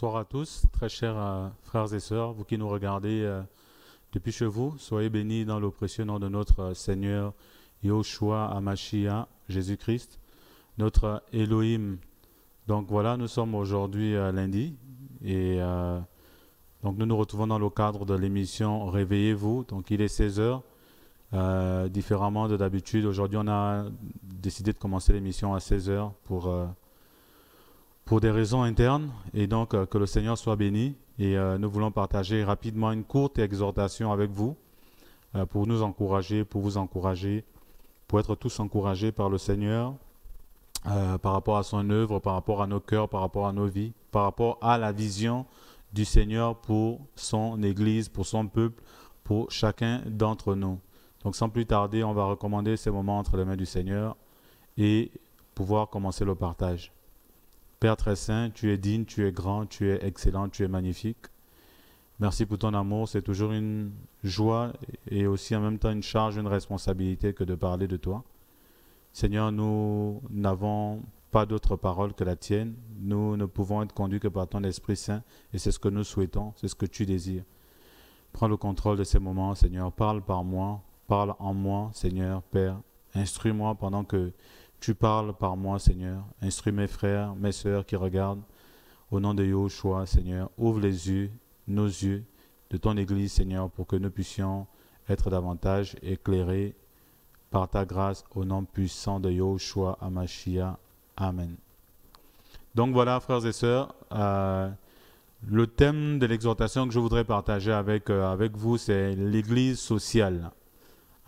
Bonsoir à tous, très chers euh, frères et sœurs, vous qui nous regardez euh, depuis chez vous, soyez bénis dans le précieux nom de notre euh, Seigneur Yoshua Amashia, Jésus-Christ, notre Elohim. Donc voilà, nous sommes aujourd'hui lundi et donc nous nous retrouvons dans le cadre de l'émission Réveillez-vous. Donc il est 16 h différemment de d'habitude. Aujourd'hui, on a décidé de commencer l'émission à 16 h pour pour des raisons internes. Et donc, euh, que le Seigneur soit béni. Et euh, nous voulons partager rapidement une courte exhortation avec vous euh, pour nous encourager, pour vous encourager, pour être tous encouragés par le Seigneur par rapport à son œuvre, par rapport à nos cœurs, par rapport à nos vies, par rapport à la vision du Seigneur pour son Église, pour son peuple, pour chacun d'entre nous. Donc sans plus tarder, on va recommander ces moments entre les mains du Seigneur et pouvoir commencer le partage. Père très saint, tu es digne, tu es grand, tu es excellent, tu es magnifique. Merci pour ton amour. C'est toujours une joie et aussi en même temps une charge, une responsabilité que de parler de toi. Seigneur, nous n'avons pas d'autre parole que la tienne. Nous ne pouvons être conduits que par ton Esprit Saint et c'est ce que nous souhaitons, c'est ce que tu désires. Prends le contrôle de ces moments, Seigneur. Parle par moi, parle en moi, Seigneur, Père. Instruis-moi pendant que tu parles par moi, Seigneur. Instruis mes frères, mes sœurs qui regardent. Au nom de Yahushua, Seigneur, ouvre les yeux, nos yeux de ton Église, Seigneur, pour que nous puissions être davantage éclairés par ta grâce au nom puissant de Yahushua Amashia. Amen. Donc voilà, frères et sœurs, euh, le thème de l'exhortation que je voudrais partager avec, euh, avec vous, c'est l'Église sociale.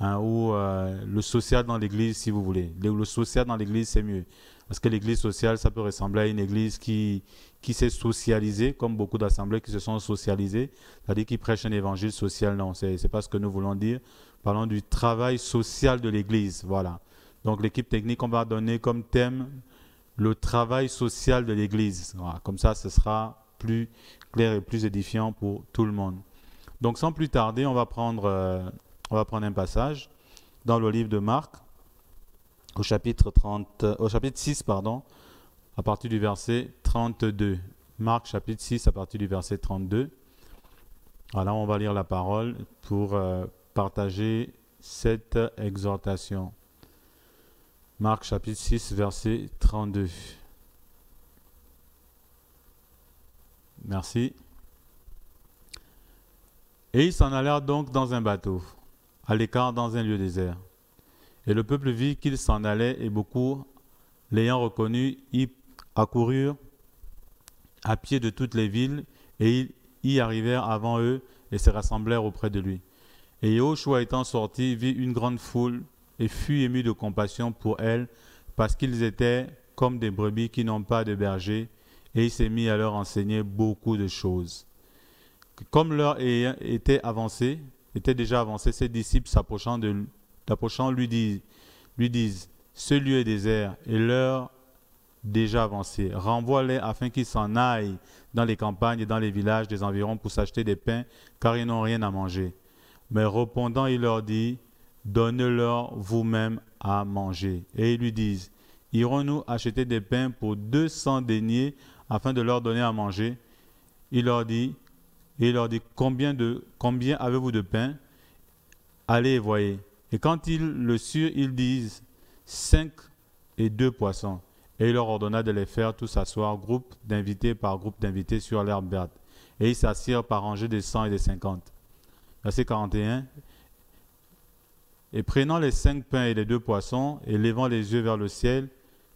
Hein, ou euh, le social dans l'église, si vous voulez. Le, social dans l'église, c'est mieux. Parce que l'église sociale, ça peut ressembler à une église qui, qui s'est socialisée, comme beaucoup d'assemblées qui se sont socialisées, c'est-à-dire qui prêchent un évangile social. Non, ce n'est pas ce que nous voulons dire. Parlons du travail social de l'église. Voilà. Donc l'équipe technique, on va donner comme thème le travail social de l'église. Comme ça, ce sera plus clair et plus édifiant pour tout le monde. Donc sans plus tarder, on va prendre... Euh, on va prendre un passage dans le livre de Marc, au chapitre, 30, au chapitre 6, pardon, à partir du verset 32. Marc chapitre 6 à partir du verset 32. Voilà, on va lire la parole pour euh, partager cette exhortation. Marc chapitre 6 verset 32. Merci. Et ils s'en allèrent donc dans un bateau à l'écart dans un lieu désert. Et le peuple vit qu'il s'en allait et beaucoup, l'ayant reconnu, y accoururent à pied de toutes les villes et y arrivèrent avant eux et se rassemblèrent auprès de lui. Et Yahushua étant sorti, vit une grande foule et fut ému de compassion pour elle parce qu'ils étaient comme des brebis qui n'ont pas de berger et il s'est mis à leur enseigner beaucoup de choses. Comme l'heure était avancée, était déjà avancé, ses disciples s'approchant lui disent, lui disent, ce lieu est désert et l'heure déjà avancée. Renvoie-les afin qu'ils s'en aillent dans les campagnes et dans les villages des environs pour s'acheter des pains, car ils n'ont rien à manger. Mais répondant, il leur dit, Donnez-leur vous-même à manger. Et ils lui disent, Irons-nous acheter des pains pour deux cents deniers afin de leur donner à manger? Il leur dit, et il leur dit Combien, de, combien avez-vous de pain? Allez voyez. Et quand ils le surent, ils disent Cinq et deux poissons. Et il leur ordonna de les faire tous s'asseoir, groupe d'invités par groupe d'invités, sur l'herbe verte. Et ils s'assirent par rangées de cent et de cinquante. Verset 41. Et prenant les cinq pains et les deux poissons, et levant les yeux vers le ciel,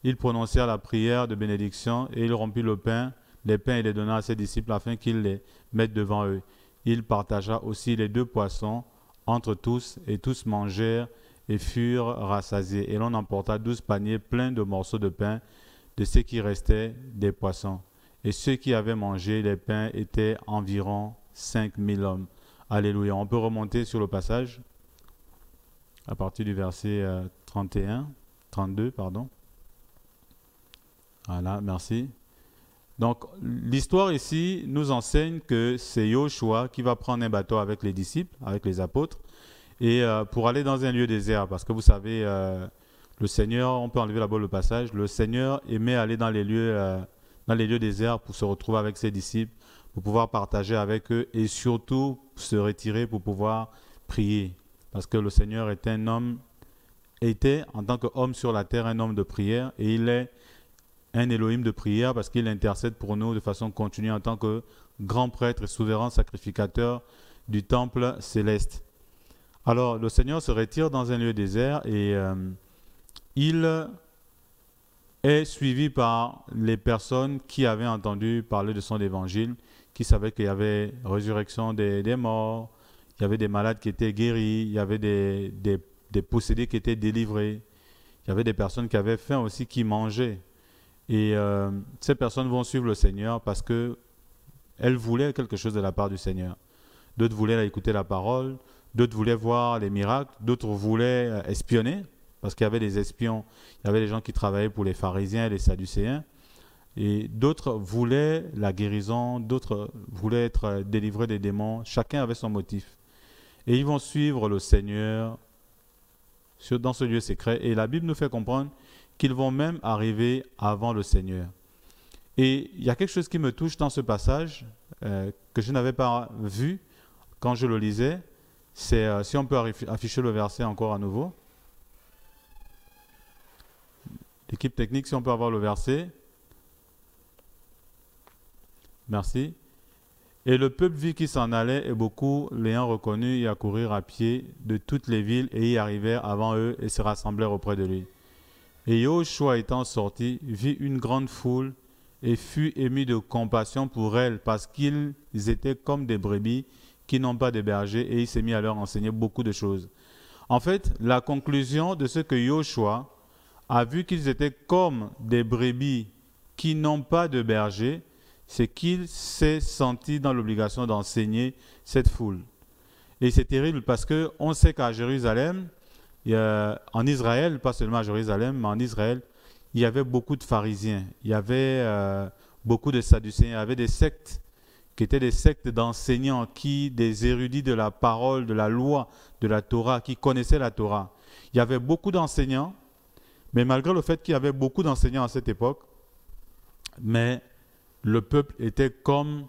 ils prononcèrent la prière de bénédiction, et il rompit le pain les pains et les donna à ses disciples afin qu'ils les mettent devant eux. Il partagea aussi les deux poissons entre tous, et tous mangèrent et furent rassasiés. Et l'on emporta douze paniers pleins de morceaux de pain, de ce qui restait des poissons. Et ceux qui avaient mangé les pains étaient environ cinq mille hommes. Alléluia. On peut remonter sur le passage à partir du verset 31, euh, 32, pardon. Voilà, merci. Donc, l'histoire ici nous enseigne que c'est Yoshua qui va prendre un bateau avec les disciples, avec les apôtres, et euh, pour aller dans un lieu désert. Parce que vous savez, euh, le Seigneur, on peut enlever la bas le passage, le Seigneur aimait aller dans les lieux euh, dans les lieux déserts pour se retrouver avec ses disciples, pour pouvoir partager avec eux et surtout se retirer pour pouvoir prier. Parce que le Seigneur est un homme, était en tant qu'homme sur la terre un homme de prière et il est un Elohim de prière parce qu'il intercède pour nous de façon continue en tant que grand prêtre et souverain sacrificateur du temple céleste. Alors le Seigneur se retire dans un lieu désert et euh, il est suivi par les personnes qui avaient entendu parler de son évangile, qui savaient qu'il y avait résurrection des, morts, il y avait des malades qui étaient guéris, il y avait des, des, possédés qui étaient délivrés, il y avait des personnes qui avaient faim aussi qui mangeaient. Et euh, ces personnes vont suivre le Seigneur parce que elles voulaient quelque chose de la part du Seigneur. D'autres voulaient écouter la parole, d'autres voulaient voir les miracles, d'autres voulaient euh, espionner parce qu'il y avait des espions, il y avait des gens qui travaillaient pour les pharisiens et les sadducéens, et d'autres voulaient la guérison, d'autres voulaient être délivrés des démons, chacun avait son motif. Et ils vont suivre le Seigneur dans ce lieu secret, et la Bible nous fait comprendre qu'ils vont même arriver avant le Seigneur. Et il y a quelque chose qui me touche dans ce passage euh, que je n'avais pas vu quand je le lisais. C'est euh, si on peut afficher le verset encore à nouveau. L'équipe technique, si on peut avoir le verset. Merci. Et le peuple vit qui s'en allait, et beaucoup l'ayant reconnu y accourirent à pied de toutes les villes et y arrivèrent avant eux et se rassemblèrent auprès de lui. Et Yoshua étant sorti, vit une grande foule et fut ému de compassion pour elle parce qu'ils étaient comme des brebis qui n'ont pas de berger et il s'est mis à leur enseigner beaucoup de choses. En fait, la conclusion de ce que Yoshua a vu qu'ils étaient comme des brebis qui n'ont pas de berger, c'est qu'il s'est senti dans l'obligation d'enseigner cette foule. Et c'est terrible parce qu'on sait qu'à Jérusalem, en Israël, pas seulement à Jérusalem, mais en Israël, il y avait beaucoup de pharisiens, il y avait euh, beaucoup de sadducéens, il y avait des sectes qui étaient des sectes d'enseignants, qui, des érudits de la parole, de la loi, de la Torah, qui connaissaient la Torah. Il y avait beaucoup d'enseignants, mais malgré le fait qu'il y avait beaucoup d'enseignants à cette époque, mais le peuple était comme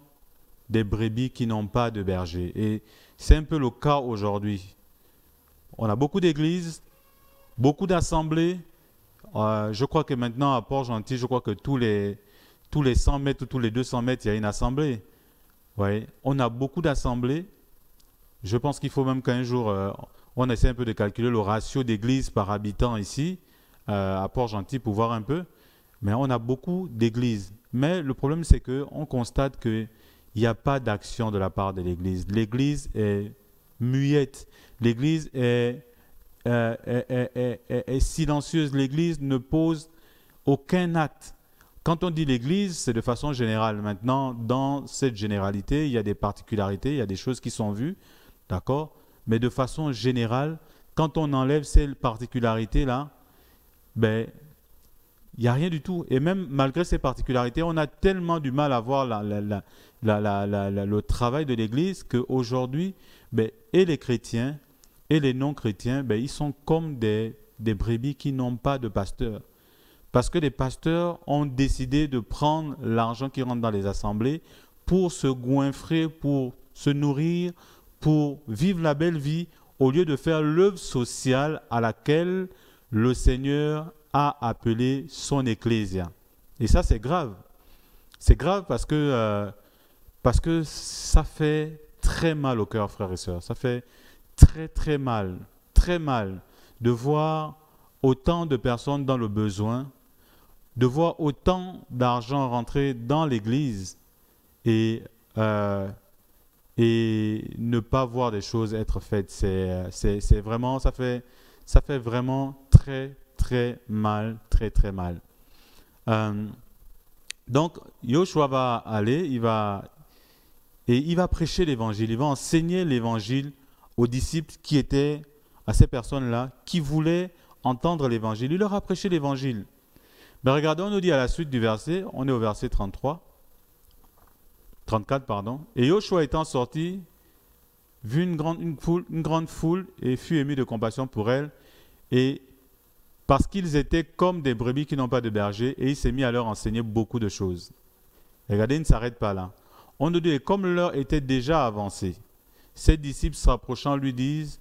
des brebis qui n'ont pas de berger. Et c'est un peu le cas aujourd'hui. On a beaucoup d'églises, beaucoup d'assemblées. Euh, je crois que maintenant à Port-Gentil, je crois que tous les, tous les 100 mètres ou tous les 200 mètres, il y a une assemblée. Ouais. On a beaucoup d'assemblées. Je pense qu'il faut même qu'un jour, euh, on essaie un peu de calculer le ratio d'églises par habitant ici. Euh, à Port-Gentil pour voir un peu. Mais on a beaucoup d'églises. Mais le problème, c'est qu'on constate qu'il n'y a pas d'action de la part de l'Église. L'Église est muette. L'Église est, euh, est, silencieuse. L'Église ne pose aucun acte. Quand on dit l'Église, c'est de façon générale. Maintenant, dans cette généralité, il y a des particularités, il y a des choses qui sont vues, d'accord? Mais de façon générale, quand on enlève ces particularités-là, ben, il n'y a rien du tout. Et même malgré ces particularités, on a tellement du mal à voir le travail de l'Église qu'aujourd'hui, ben, et les chrétiens et les non-chrétiens, ben, ils sont comme des, brebis qui n'ont pas de pasteur. Parce que les pasteurs ont décidé de prendre l'argent qui rentre dans les assemblées pour se goinfrer, pour se nourrir, pour vivre la belle vie, au lieu de faire l'œuvre sociale à laquelle le Seigneur a appelé son ecclésia. Et ça, c'est grave. C'est grave parce que, euh, parce que ça fait très mal au cœur, frères et sœurs. Ça fait très, très mal, très mal de voir autant de personnes dans le besoin, de voir autant d'argent rentrer dans l'Église et, euh, et ne pas voir des choses être faites. C'est vraiment, ça fait, ça fait vraiment très, très mal, très, très mal. Euh, donc, Yoshua va aller, il va, et il va prêcher l'évangile, il va enseigner l'évangile aux disciples qui étaient, à ces personnes-là, qui voulaient entendre l'évangile. Il leur a prêché l'évangile. Mais regardez, on nous dit à la suite du verset, on est au verset 33, 34, pardon. Et Yoshua étant sorti, vit une grande, une, foule, grande foule et fut ému de compassion pour elle, et parce qu'ils étaient comme des brebis qui n'ont pas de berger, et il s'est mis à leur enseigner beaucoup de choses. Regardez, il ne s'arrête pas là. On nous dit, comme l'heure était déjà avancée, ses disciples s'approchant lui disent,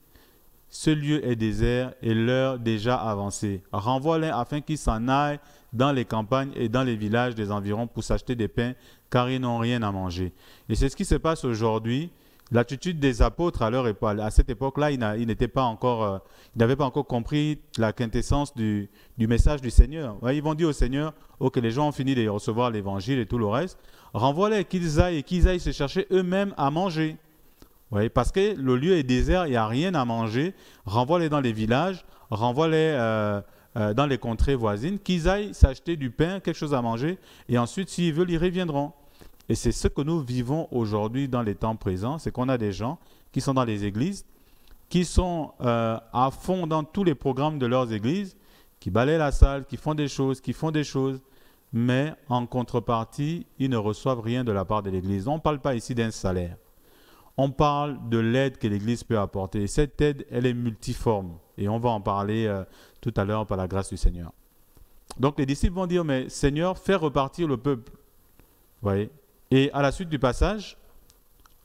ce lieu est désert et l'heure déjà avancée. Renvoie-les afin qu'ils s'en aillent dans les campagnes et dans les villages des environs pour s'acheter des pains, car ils n'ont rien à manger. Et c'est ce qui se passe aujourd'hui. L'attitude des apôtres à leur à cette époque-là, ils n'étaient pas encore, euh, n'avaient pas encore compris la quintessence du, message du Seigneur. ils vont dire au Seigneur, ok, les gens ont fini de recevoir l'évangile et tout le reste, renvoie-les qu'ils aillent et qu'ils aillent se chercher eux-mêmes à manger. Parce que le lieu est désert, il n'y a rien à manger. Renvoie-les dans les villages, renvoie-les euh, euh, dans les contrées voisines, qu'ils aillent s'acheter du pain, quelque chose à manger, et ensuite, s'ils veulent, ils reviendront. Et c'est ce que nous vivons aujourd'hui dans les temps présents, c'est qu'on a des gens qui sont dans les églises, qui sont euh, à fond dans tous les programmes de leurs églises, qui balaient la salle, qui font des choses, qui font des choses, mais en contrepartie, ils ne reçoivent rien de la part de l'Église. On ne parle pas ici d'un salaire on parle de l'aide que l'Église peut apporter. cette aide, elle est multiforme. Et on va en parler euh, tout à l'heure par la grâce du Seigneur. Donc les disciples vont dire, mais Seigneur, fais repartir le peuple. voyez? Et à la suite du passage,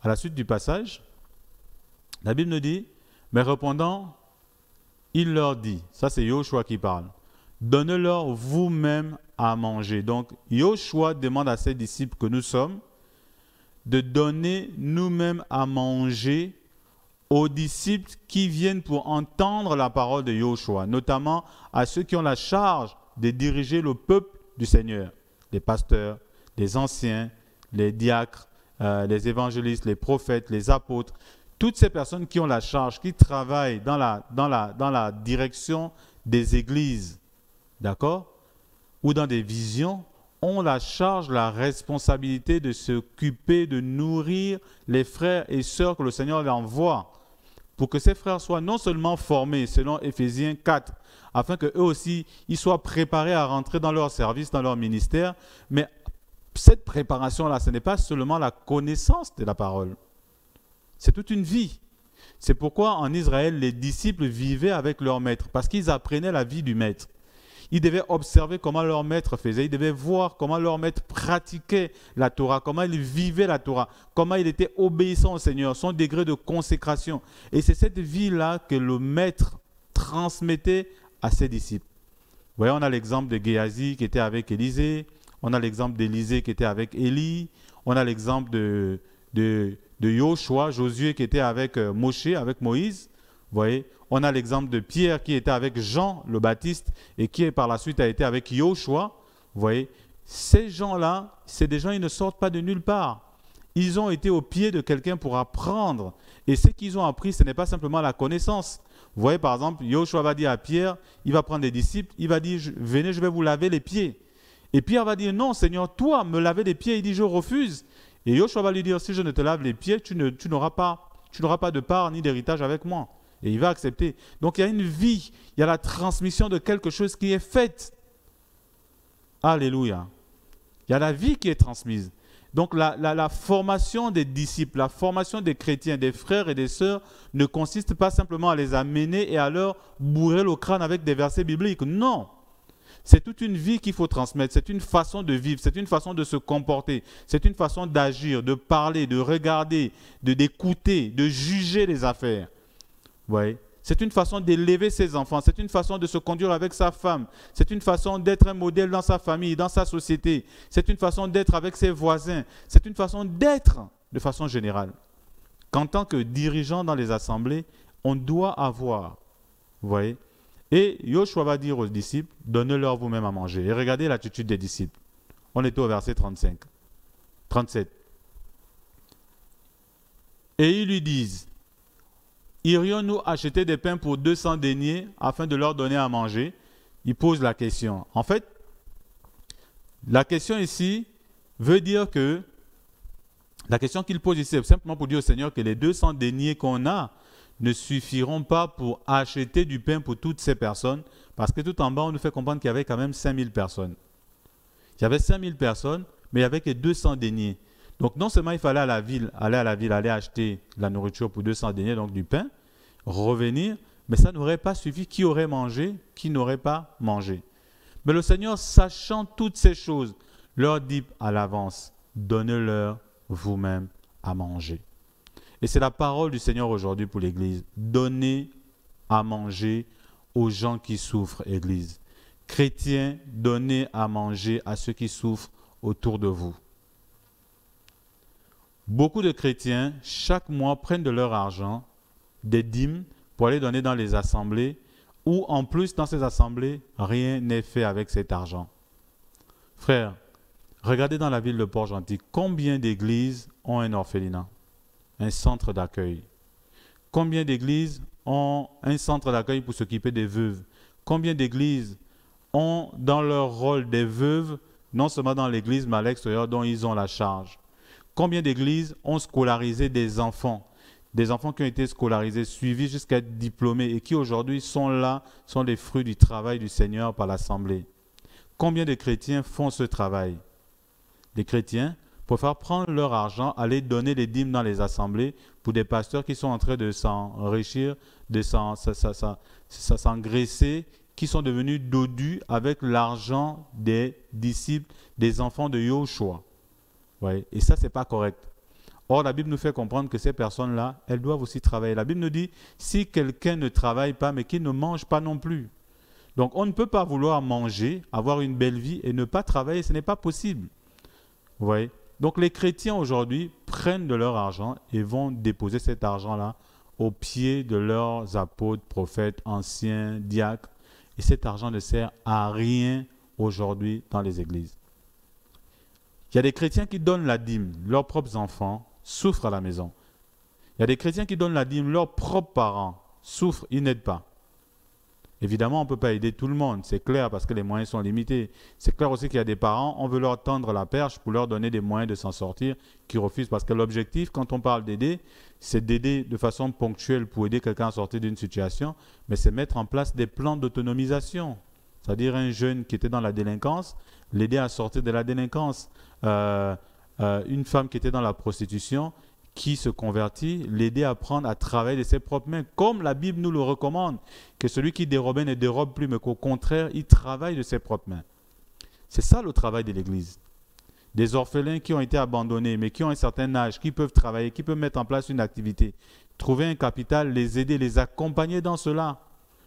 à la suite du passage, la Bible nous dit, mais répondant, il leur dit, ça c'est Yoshua qui parle, donnez-leur vous-même à manger. Donc Yoshua demande à ses disciples que nous sommes, de donner nous-mêmes à manger aux disciples qui viennent pour entendre la parole de Yoshua, notamment à ceux qui ont la charge de diriger le peuple du Seigneur, les pasteurs, les anciens, les diacres, euh, les évangélistes, les prophètes, les apôtres, toutes ces personnes qui ont la charge, qui travaillent dans la, dans la, dans la direction des églises, d'accord Ou dans des visions, ont la charge, la responsabilité de s'occuper, de nourrir les frères et sœurs que le Seigneur leur envoie, pour que ces frères soient non seulement formés, selon Éphésiens 4, afin qu'eux aussi, ils soient préparés à rentrer dans leur service, dans leur ministère, mais cette préparation-là, ce n'est pas seulement la connaissance de la parole, c'est toute une vie. C'est pourquoi en Israël, les disciples vivaient avec leur maître, parce qu'ils apprenaient la vie du maître. Ils devaient observer comment leur maître faisait. Ils devaient voir comment leur maître pratiquait la Torah, comment il vivait la Torah, comment il était obéissant au Seigneur, son degré de consécration. Et c'est cette vie-là que le maître transmettait à ses disciples. Vous voyez, on a l'exemple de Géasi qui était avec Élisée. On a l'exemple d'Élisée qui était avec Élie. On a l'exemple de, de, de Joshua, Josué qui était avec euh, Moshe, avec Moïse. Vous voyez, on a l'exemple de Pierre qui était avec Jean le Baptiste et qui par la suite a été avec Yoshua. Vous voyez, ces gens-là, c'est des gens, ils ne sortent pas de nulle part. Ils ont été au pied de quelqu'un pour apprendre. Et ce qu'ils ont appris, ce n'est pas simplement la connaissance. Vous voyez, par exemple, Yoshua va dire à Pierre, il va prendre des disciples, il va dire, venez, je vais vous laver les pieds. Et Pierre va dire, non, Seigneur, toi, me laver les pieds. Il dit, je refuse. Et Yoshua va lui dire, si je ne te lave les pieds, tu n'auras tu n'auras pas de part ni d'héritage avec moi. Et il va accepter. Donc il y a une vie, il y a la transmission de quelque chose qui est faite. Alléluia. Il y a la vie qui est transmise. Donc la, formation des disciples, la formation des chrétiens, des frères et des sœurs ne consiste pas simplement à les amener et à leur bourrer le crâne avec des versets bibliques. Non. C'est toute une vie qu'il faut transmettre, c'est une façon de vivre, c'est une façon de se comporter, c'est une façon d'agir, de parler, de regarder, de d'écouter, de juger les affaires. C'est une façon d'élever ses enfants, c'est une façon de se conduire avec sa femme, c'est une façon d'être un modèle dans sa famille, dans sa société, c'est une façon d'être avec ses voisins, c'est une façon d'être de façon générale. Qu'en tant que dirigeant dans les assemblées, on doit avoir. Vous voyez Et Yoshua va dire aux disciples, donnez-leur vous-même à manger. Et regardez l'attitude des disciples. On était au verset 35. 37. Et ils lui disent, Irions-nous acheter des pains pour 200 deniers afin de leur donner à manger? Il pose la question. En fait, la question ici veut dire que la question qu'il pose ici, c'est simplement pour dire au Seigneur que les 200 deniers qu'on a ne suffiront pas pour acheter du pain pour toutes ces personnes, parce que tout en bas, on nous fait comprendre qu'il y avait quand même 5000 personnes. Il y avait 5000 personnes, mais il n'y avait que 200 deniers. Donc non seulement il fallait à la ville, aller à la ville, aller acheter la nourriture pour 200 deniers, donc du pain, revenir, mais ça n'aurait pas suffi. Qui aurait mangé Qui n'aurait pas mangé? Mais le Seigneur, sachant toutes ces choses, leur dit à l'avance, donnez-leur vous-même à manger. Et c'est la parole du Seigneur aujourd'hui pour l'Église. Donnez à manger aux gens qui souffrent, Église. Chrétiens, donnez à manger à ceux qui souffrent autour de vous. Beaucoup de chrétiens, chaque mois, prennent de leur argent, des dîmes, pour aller donner dans les assemblées, où en plus, dans ces assemblées, rien n'est fait avec cet argent. Frère, regardez dans la ville de Port-Gentil, combien d'églises ont un orphelinat, un centre d'accueil. Combien d'églises ont un centre d'accueil pour s'occuper des veuves. Combien d'églises ont dans leur rôle des veuves, non seulement dans l'église, mais à l'extérieur dont ils ont la charge Combien d'églises ont scolarisé des enfants? Des enfants qui ont été scolarisés, suivis jusqu'à être diplômés et qui aujourd'hui sont là, sont les fruits du travail du Seigneur par l'Assemblée. Combien de chrétiens font ce travail? Des chrétiens faire prendre leur argent, aller donner les dîmes dans les assemblées pour des pasteurs qui sont en train de s'enrichir, de s'engraisser, qui sont devenus dodus avec l'argent des disciples, des enfants de Yoshua. Et ça, c'est pas correct. Or, la Bible nous fait comprendre que ces personnes-là, elles doivent aussi travailler. La Bible nous dit, si quelqu'un ne travaille pas, mais qu'il ne mange pas non plus. Donc, on ne peut pas vouloir manger, avoir une belle vie et ne pas travailler. Ce n'est pas possible. Vous voyez? Donc, les chrétiens aujourd'hui prennent de leur argent et vont déposer cet argent-là au pied de leurs apôtres, prophètes, anciens, diacres. Et cet argent ne sert à rien aujourd'hui dans les églises. Il y a des chrétiens qui donnent la dîme, leurs propres enfants souffrent à la maison. Il y a des chrétiens qui donnent la dîme, leurs propres parents souffrent, ils n'aident pas. Évidemment, on ne peut pas aider tout le monde, c'est clair, parce que les moyens sont limités. C'est clair aussi qu'il y a des parents, on veut leur tendre la perche pour leur donner des moyens de s'en sortir, qui refusent. Parce que l'objectif, quand on parle d'aider, c'est d'aider de façon ponctuelle pour aider quelqu'un à sortir d'une situation, mais c'est mettre en place des plans d'autonomisation. C'est-à-dire un jeune qui était dans la délinquance, l'aider à sortir de la délinquance. Euh, euh, une femme qui était dans la prostitution, qui se convertit, l'aider à apprendre à travailler de ses propres mains, comme la Bible nous le recommande, que celui qui dérobait ne dérobe plus, mais qu'au contraire, il travaille de ses propres mains. C'est ça le travail de l'Église. Des orphelins qui ont été abandonnés, mais qui ont un certain âge, qui peuvent travailler, qui peuvent mettre en place une activité, trouver un capital, les aider, les accompagner dans cela,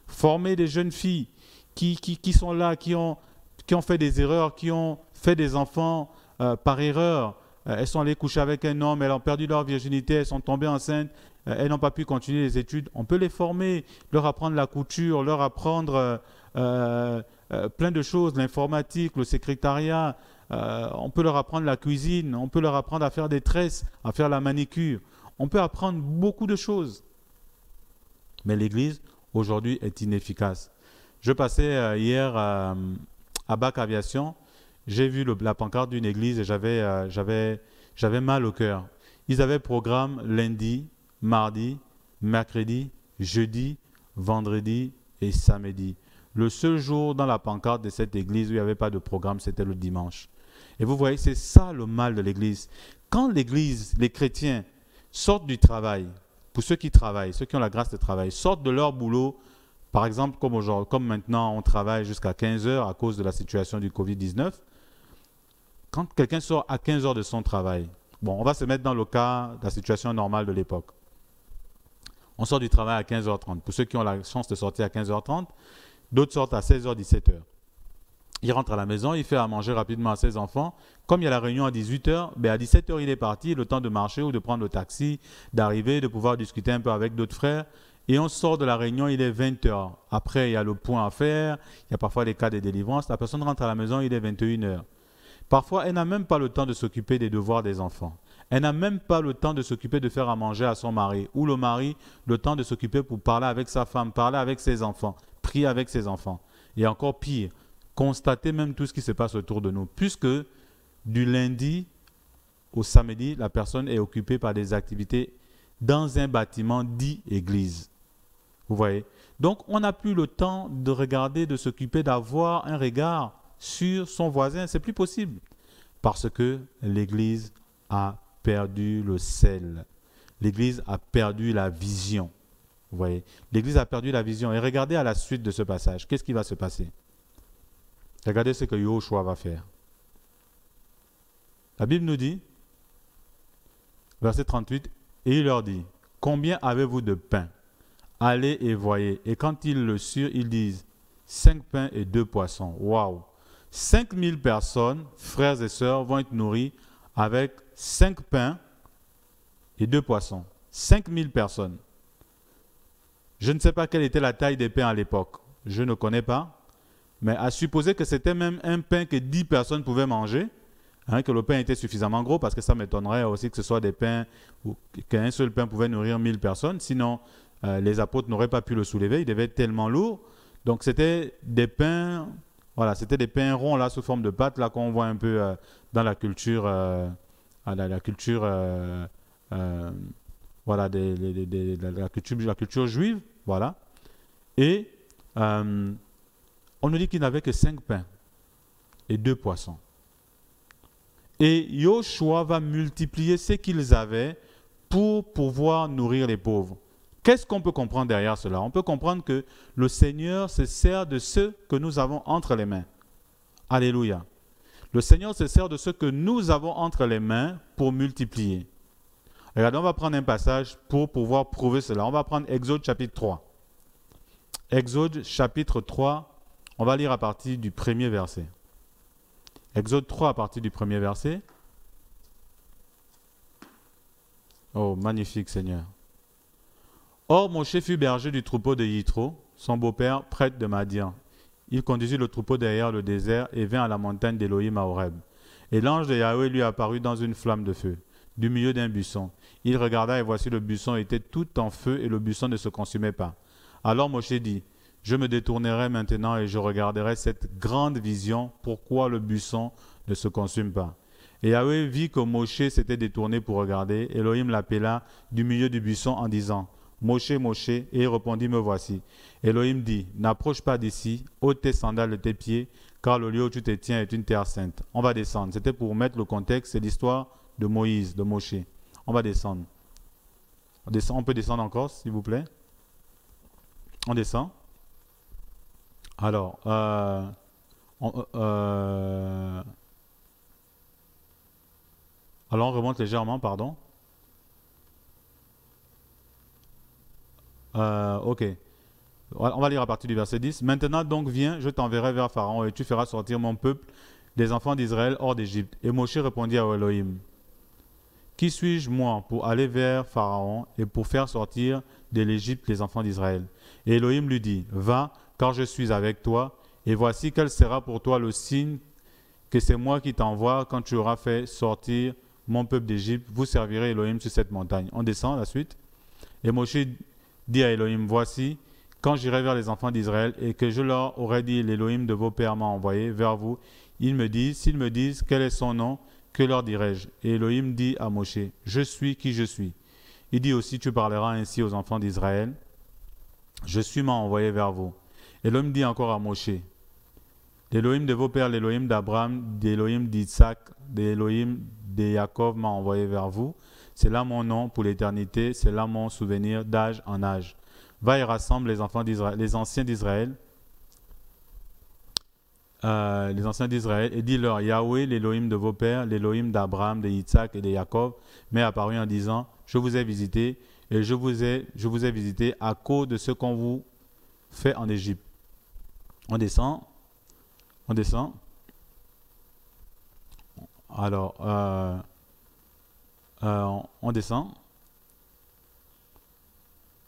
former des jeunes filles qui, qui, sont là, qui ont, qui ont fait des erreurs, qui ont fait des enfants euh, par erreur, euh, elles sont allées coucher avec un homme, elles ont perdu leur virginité, elles sont tombées enceintes, euh, elles n'ont pas pu continuer les études. On peut les former, leur apprendre la couture, leur apprendre plein de choses, l'informatique, le secrétariat. on peut leur apprendre la cuisine, on peut leur apprendre à faire des tresses, à faire la manicure. On peut apprendre beaucoup de choses. Mais l'Église, aujourd'hui, est inefficace. Je passais hier à Bac Aviation j'ai vu la pancarte d'une église et euh, j'avais, mal au cœur. Ils avaient programme lundi, mardi, mercredi, jeudi, vendredi et samedi. Le seul jour dans la pancarte de cette église où il n'y avait pas de programme, c'était le dimanche. Et vous voyez, c'est ça le mal de l'église. Quand l'église, les chrétiens sortent du travail, pour ceux qui travaillent, ceux qui ont la grâce de travail, sortent de leur boulot, par exemple, comme, maintenant on travaille jusqu'à 15 heures à cause de la situation du Covid-19, quand quelqu'un sort à 15 heures de son travail, bon, on va se mettre dans le cas de la situation normale de l'époque. On sort du travail à 15h30. Pour ceux qui ont la chance de sortir à 15h30, d'autres sortent à 16h, 17h. Il rentre à la maison, il fait à manger rapidement à ses enfants. Comme il y a la réunion à 18h, ben à 17h, il est parti, le temps de marcher ou de prendre le taxi, d'arriver, de pouvoir discuter un peu avec d'autres frères. Et on sort de la réunion, il est 20h. Après, il y a le point à faire, il y a parfois des cas de délivrance. La personne rentre à la maison, il est 21h. Parfois, elle n'a même pas le temps de s'occuper des devoirs des enfants. Elle n'a même pas le temps de s'occuper de faire à manger à son mari. Ou le mari, le temps de s'occuper pour parler avec sa femme, parler avec ses enfants, prier avec ses enfants. Et encore pire, constater même tout ce qui se passe autour de nous. Puisque du lundi au samedi, la personne est occupée par des activités dans un bâtiment dit église. Vous voyez Donc, on n'a plus le temps de regarder, de s'occuper, d'avoir un regard sur son voisin. C'est plus possible. Parce que l'Église a perdu le sel. L'Église a perdu la vision. Vous voyez L'Église a perdu la vision. Et regardez à la suite de ce passage. Qu'est-ce qui va se passer? Regardez ce que Yoshua va faire. La Bible nous dit, verset 38, et il leur dit, combien avez-vous de pain? Allez et voyez. Et quand ils le surent, ils disent, cinq pains et deux poissons. Waouh 5000 personnes, frères et sœurs, vont être nourris avec cinq pains et deux poissons. 5000 personnes. Je ne sais pas quelle était la taille des pains à l'époque. Je ne connais pas. Mais à supposer que c'était même un pain que 10 personnes pouvaient manger, hein, que le pain était suffisamment gros, parce que ça m'étonnerait aussi que ce soit des pains, qu'un seul pain pouvait nourrir 1000 personnes. Sinon, euh, les apôtres n'auraient pas pu le soulever. Il devait être tellement lourd. Donc, c'était des pains, voilà, c'était des pains ronds là, sous forme de pâte, là, qu'on voit un peu euh, dans la culture, euh, la, voilà, culture, la culture juive, voilà. Et on nous dit qu'il n'avait que cinq pains et deux poissons. Et Yoshua va multiplier ce qu'ils avaient pour pouvoir nourrir les pauvres. Qu'est-ce qu'on peut comprendre derrière cela? On peut comprendre que le Seigneur se sert de ce que nous avons entre les mains. Alléluia. Le Seigneur se sert de ce que nous avons entre les mains pour multiplier. Regardez, on va prendre un passage pour pouvoir prouver cela. On va prendre Exode chapitre 3. Exode chapitre 3, on va lire à partir du premier verset. Exode 3 à partir du premier verset. Oh, magnifique Seigneur. Or, Moshe fut berger du troupeau de Yitro, son beau-père, prêtre de Madian. Il conduisit le troupeau derrière le désert et vint à la montagne d'Élohim à Horeb. Et l'ange de Yahweh lui apparut dans une flamme de feu, du milieu d'un buisson. Il regarda et voici le buisson était tout en feu et le buisson ne se consumait pas. Alors Moshe dit, je me détournerai maintenant et je regarderai cette grande vision, pourquoi le buisson ne se consume pas. Et Yahweh vit que Moshe s'était détourné pour regarder. Elohim l'appela du milieu du buisson en disant, Moshe, Moshe, et il répondit, me voici. Elohim dit, n'approche pas d'ici, ôte tes sandales de tes pieds, car le lieu où tu te tiens est une terre sainte. On va descendre. C'était pour mettre le contexte, c'est l'histoire de Moïse, de Moshe. On va descendre. On, peut descendre encore, s'il vous plaît. On descend. Alors, euh, euh, alors on remonte légèrement, pardon. Euh, ok. On va lire à partir du verset 10. Maintenant donc viens, je t'enverrai vers Pharaon et tu feras sortir mon peuple, des enfants d'Israël, hors d'Égypte. Et Moshe répondit à Elohim, Qui suis-je moi pour aller vers Pharaon et pour faire sortir de l'Égypte les enfants d'Israël? Et Elohim lui dit, Va, car je suis avec toi, et voici quel sera pour toi le signe que c'est moi qui t'envoie quand tu auras fait sortir mon peuple d'Égypte. Vous servirez Elohim sur cette montagne. On descend la suite. Et Moshe dit à Elohim, voici, quand j'irai vers les enfants d'Israël et que je leur aurai dit, l'Elohim de vos pères m'a envoyé vers vous, ils me disent, s'ils me disent quel est son nom, que leur dirai-je? Et Elohim dit à Moshe, je suis qui je suis. Il dit aussi, tu parleras ainsi aux enfants d'Israël, je suis m'a envoyé vers vous. Elohim dit encore à Moshe, l'Elohim de vos pères, l'Elohim d'Abraham, l'Elohim d'Isaac, l'Elohim de Jacob m'a envoyé vers vous. C'est là mon nom pour l'éternité, c'est là mon souvenir d'âge en âge. Va et rassemble les enfants d'Israël, les anciens d'Israël, euh, les anciens d'Israël, et dis-leur, Yahweh, l'Elohim de vos pères, l'Elohim d'Abraham, de et de Jacob, m'est apparu en disant, je vous ai visité, et je vous ai, je visité à cause de ce qu'on vous fait en Égypte. On descend. On descend. Alors, euh, euh, on descend.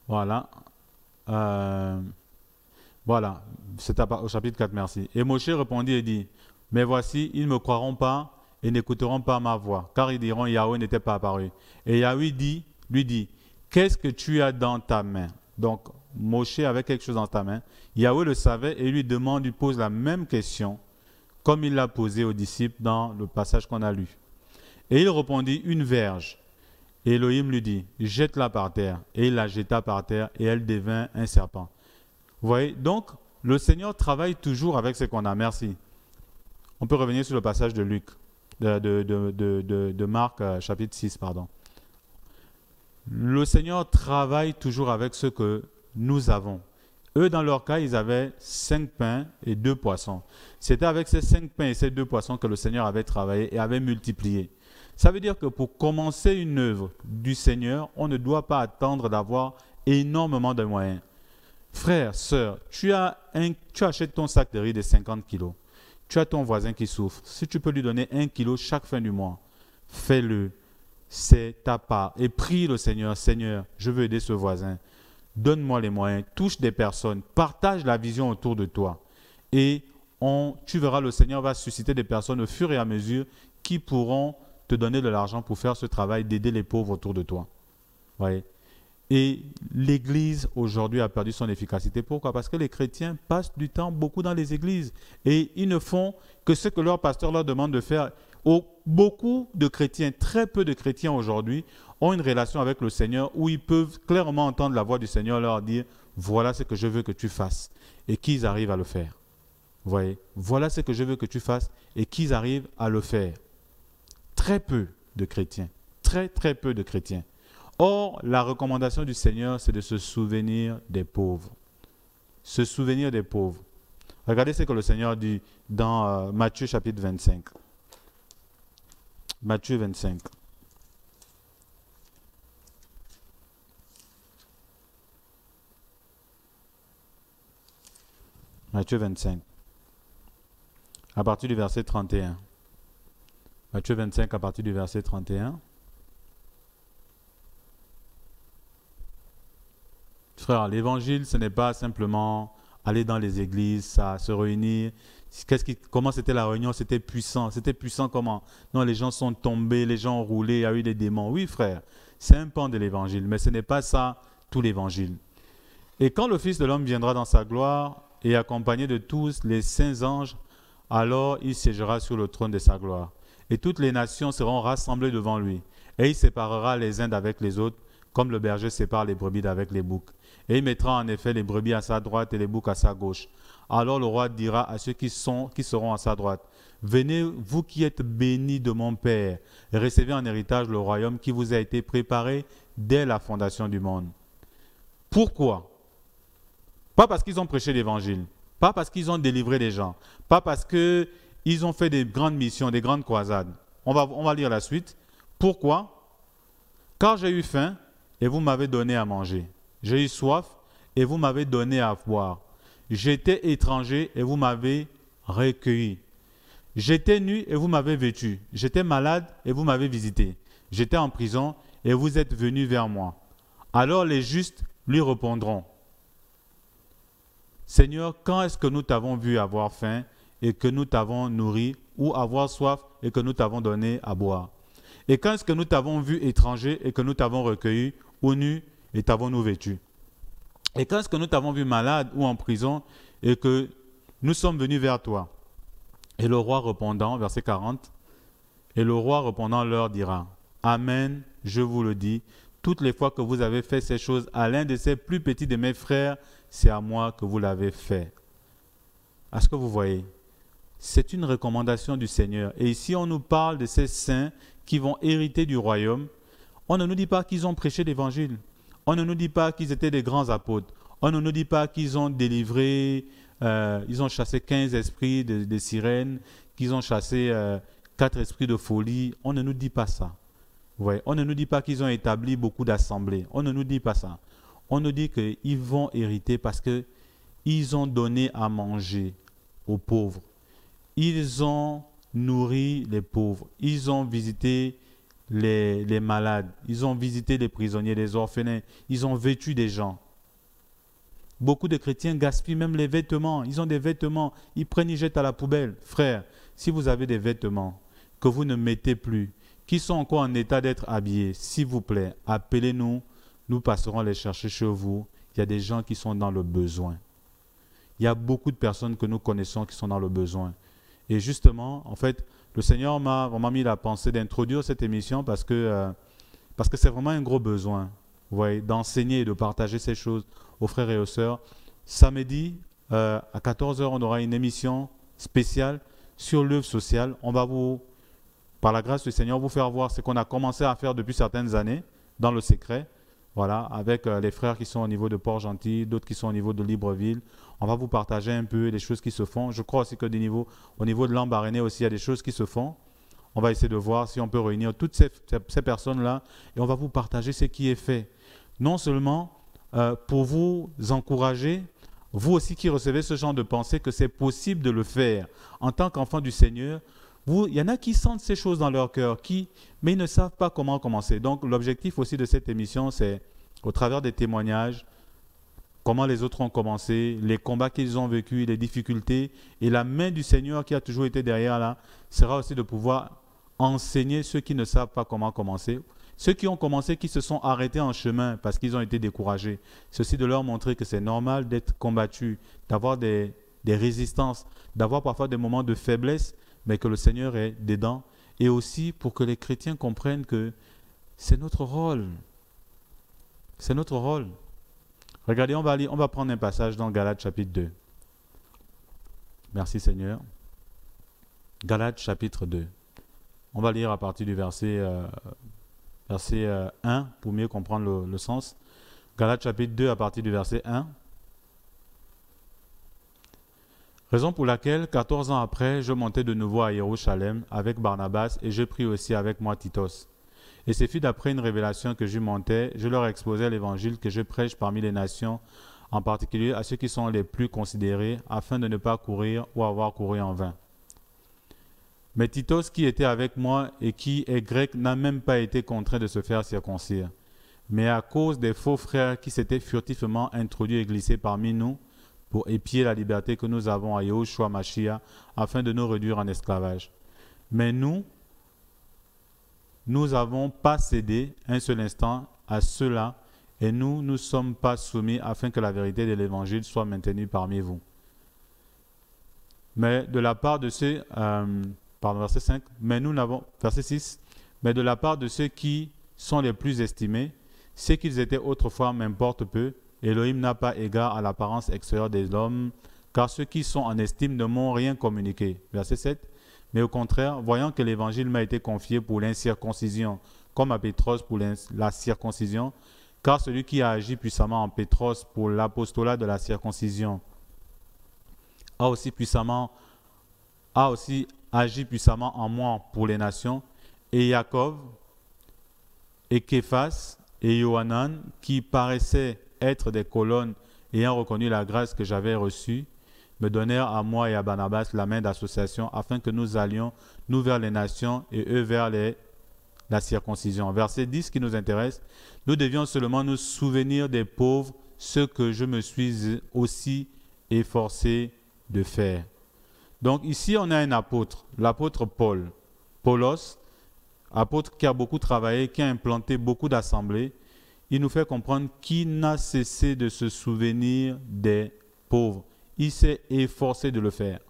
Voilà. Euh, voilà. C'est au chapitre 4, merci. Et Moshe répondit et dit, mais voici, ils ne me croiront pas et n'écouteront pas ma voix, car ils diront, Yahweh n'était pas apparu. Et Yahweh dit, lui dit, qu'est-ce que tu as dans ta main? Donc, Moshe avait quelque chose dans ta main. Yahweh le savait et lui demande, lui pose la même question comme il l'a posé aux disciples dans le passage qu'on a lu. Et il répondit, une verge. Et Elohim lui dit, jette-la par terre. Et il la jeta par terre et elle devint un serpent. Vous voyez, donc le Seigneur travaille toujours avec ce qu'on a. Merci. On peut revenir sur le passage de Luc, de, Marc euh, chapitre 6, pardon. Le Seigneur travaille toujours avec ce que nous avons. Eux, dans leur cas, ils avaient cinq pains et deux poissons. C'était avec ces cinq pains et ces deux poissons que le Seigneur avait travaillé et avait multiplié. Ça veut dire que pour commencer une œuvre du Seigneur, on ne doit pas attendre d'avoir énormément de moyens. Frère, sœur, tu, as tu achètes ton sac de riz de 50 kilos. Tu as ton voisin qui souffre. Si tu peux lui donner un kilo chaque fin du mois, fais-le. C'est ta part. Et prie le Seigneur, Seigneur, je veux aider ce voisin donne-moi les moyens, touche des personnes, partage la vision autour de toi. Et tu verras, le Seigneur va susciter des personnes au fur et à mesure qui pourront te donner de l'argent pour faire ce travail d'aider les pauvres autour de toi. Voyez? Et l'Église aujourd'hui a perdu son efficacité. Pourquoi? Parce que les chrétiens passent du temps beaucoup dans les églises et ils ne font que ce que leur pasteur leur demande de faire. Beaucoup de chrétiens, très peu de chrétiens aujourd'hui, ont une relation avec le Seigneur où ils peuvent clairement entendre la voix du Seigneur leur dire, voilà ce que je veux que tu fasses, et qu'ils arrivent à le faire. Voyez, voilà ce que je veux que tu fasses, et qu'ils arrivent à le faire. Très peu de chrétiens, très très peu de chrétiens. Or, la recommandation du Seigneur, c'est de se souvenir des pauvres. Se souvenir des pauvres. Regardez ce que le Seigneur dit dans euh, Matthieu chapitre 25. Matthieu 25. Matthieu 25. À partir du verset 31. Matthieu 25 à partir du verset 31. Frère, l'évangile, ce n'est pas simplement aller dans les églises, se réunir. Comment c'était la réunion? C'était puissant. C'était puissant comment? Non, les gens sont tombés, les gens ont roulé, il y a eu des démons. Oui, frère, c'est un pan de l'évangile, mais ce n'est pas ça tout l'évangile. Et quand le Fils de l'homme viendra dans sa gloire, et accompagné de tous les saints anges, alors il siégera sur le trône de sa gloire. Et toutes les nations seront rassemblées devant lui. Et il séparera les uns d'avec les autres, comme le berger sépare les brebis d'avec les boucs. Et il mettra en effet les brebis à sa droite et les boucs à sa gauche. Alors le roi dira à ceux qui, sont, qui seront à sa droite, Venez, vous qui êtes bénis de mon Père, recevez en héritage le royaume qui vous a été préparé dès la fondation du monde. Pourquoi? Pas parce qu'ils ont prêché l'évangile, pas parce qu'ils ont délivré les gens, pas parce qu'ils ont fait des grandes missions, des grandes croisades. On va, on va lire la suite. Pourquoi? Car j'ai eu faim et vous m'avez donné à manger. J'ai eu soif et vous m'avez donné à boire. J'étais étranger et vous m'avez recueilli. J'étais nu et vous m'avez vêtu. J'étais malade et vous m'avez visité. J'étais en prison et vous êtes venu vers moi. Alors les justes lui répondront Seigneur, quand est-ce que nous t'avons vu avoir faim et que nous t'avons nourri, ou avoir soif et que nous t'avons donné à boire. Et quand est-ce que nous t'avons vu étranger et que nous t'avons recueilli, ou nu et t'avons-nous vêtu? Et quand est-ce que nous t'avons vu malade ou en prison et que nous sommes venus vers toi? Et le roi répondant, verset 40, et le roi répondant leur dira, Amen, je vous le dis, toutes les fois que vous avez fait ces choses à l'un de ces plus petits de mes frères, c'est à moi que vous l'avez fait. Est-ce que vous voyez? C'est une recommandation du Seigneur. Et ici, on nous parle de ces saints qui vont hériter du royaume. On ne nous dit pas qu'ils ont prêché l'évangile. On ne nous dit pas qu'ils étaient des grands apôtres. On ne nous dit pas qu'ils ont délivré, euh, ils ont chassé 15 esprits de, sirènes, qu'ils ont chassé euh, quatre 4 esprits de folie. On ne nous dit pas ça. on ne nous dit pas qu'ils ont établi beaucoup d'assemblées. On ne nous dit pas ça on nous dit qu'ils vont hériter parce qu'ils ont donné à manger aux pauvres. Ils ont nourri les pauvres. Ils ont visité les, les, malades. Ils ont visité les prisonniers, les orphelins. Ils ont vêtu des gens. Beaucoup de chrétiens gaspillent même les vêtements. Ils ont des vêtements. Ils prennent, ils jettent à la poubelle. Frère, si vous avez des vêtements que vous ne mettez plus, qui sont encore en état d'être habillés, s'il vous plaît, appelez-nous nous passerons les chercher chez vous. Il y a des gens qui sont dans le besoin. Il y a beaucoup de personnes que nous connaissons qui sont dans le besoin. Et justement, en fait, le Seigneur m'a vraiment mis la pensée d'introduire cette émission parce que euh, parce que c'est vraiment un gros besoin, vous voyez, d'enseigner et de partager ces choses aux frères et aux sœurs. Samedi euh, à 14h, on aura une émission spéciale sur l'œuvre sociale. On va vous, par la grâce du Seigneur, vous faire voir ce qu'on a commencé à faire depuis certaines années dans le secret voilà, avec euh, les frères qui sont au niveau de Port-Gentil, d'autres qui sont au niveau de Libreville. On va vous partager un peu les choses qui se font. Je crois aussi que des niveaux, au niveau de l'Ambaréné aussi, il y a des choses qui se font. On va essayer de voir si on peut réunir toutes ces, ces personnes-là et on va vous partager ce qui est fait. Non seulement euh, pour vous encourager, vous aussi qui recevez ce genre de pensée, que c'est possible de le faire en tant qu'enfant du Seigneur. Vous, il y en a qui sentent ces choses dans leur cœur, qui, mais ils ne savent pas comment commencer. Donc l'objectif aussi de cette émission, c'est au travers des témoignages, comment les autres ont commencé, les combats qu'ils ont vécus, les difficultés, et la main du Seigneur qui a toujours été derrière là, sera aussi de pouvoir enseigner ceux qui ne savent pas comment commencer ceux qui ont commencé, qui se sont arrêtés en chemin parce qu'ils ont été découragés, aussi de leur montrer que c'est normal d'être combattu, d'avoir des, résistances, d'avoir parfois des moments de faiblesse, mais que le Seigneur est dedans. Et aussi pour que les chrétiens comprennent que c'est notre rôle. C'est notre rôle. Regardez, on va, on va prendre un passage dans Galates chapitre 2. Merci Seigneur. Galates chapitre 2. On va lire à partir du verset euh, verset 1, euh, pour mieux comprendre le, sens. Galates chapitre 2 à partir du verset 1. Raison pour laquelle, 14 ans après, je montais de nouveau à Jérusalem avec Barnabas et je pris aussi avec moi Titos. Et c'est fut d'après une révélation que je montais, je leur exposais l'évangile que je prêche parmi les nations, en particulier à ceux qui sont les plus considérés, afin de ne pas courir ou avoir couru en vain. Mais Titos, qui était avec moi et qui est grec, n'a même pas été contraint de se faire circoncire. Mais à cause des faux frères qui s'étaient furtivement introduits et glissés parmi nous, pour épier la liberté que nous avons à Yahushua Mashiach, afin de nous réduire en esclavage. Mais nous, nous n'avons pas cédé un seul instant à cela, et nous ne sommes pas soumis afin que la vérité de l'Évangile soit maintenue parmi vous. Mais de la part de ceux euh, pardon, verset 5, mais nous n'avons, verset 6, mais de la part de ceux qui sont les plus estimés, ce qu'ils étaient autrefois m'importe peu, Elohim n'a pas égard à l'apparence extérieure des hommes, car ceux qui sont en estime ne m'ont rien communiqué. Verset 7, mais au contraire, voyant que l'évangile m'a été confié pour l'incirconcision, comme à Pétros pour la circoncision, car celui qui a agi puissamment en Pétros pour l'apostolat de la circoncision a aussi puissamment a aussi agit puissamment en moi pour les nations, et Jacob, et Képhas, et Yohanan, qui paraissaient être des colonnes ayant reconnu la grâce que j'avais reçue, me donnèrent à moi et à Barnabas la main d'association afin que nous allions, nous vers les nations et eux vers la circoncision. Verset 10 qui nous intéresse. Nous devions seulement nous souvenir des pauvres, ce que je me suis aussi efforcé de faire. Donc ici, on a un apôtre, l'apôtre Paul. Paulos, apôtre qui a beaucoup travaillé, qui a implanté beaucoup d'assemblées. Il nous fait comprendre qu'il n'a cessé de se souvenir des pauvres. Il s'est efforcé de le faire.